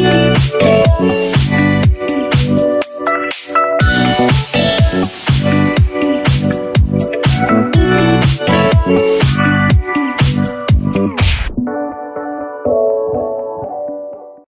Música